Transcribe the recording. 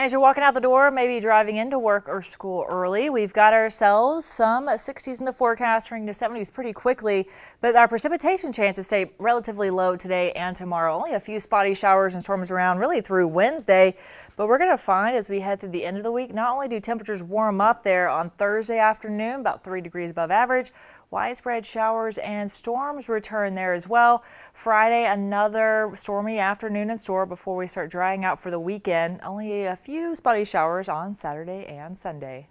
As you're walking out the door, maybe driving into work or school early, we've got ourselves some 60s in the forecast, turning to 70s pretty quickly, but our precipitation chances stay relatively low today and tomorrow. Only a few spotty showers and storms around really through Wednesday, but we're going to find as we head through the end of the week, not only do temperatures warm up there on Thursday afternoon, about three degrees above average, widespread showers and storms return there as well. Friday, another stormy afternoon in store before we start drying out for the weekend. Only a few spotty showers on Saturday and Sunday.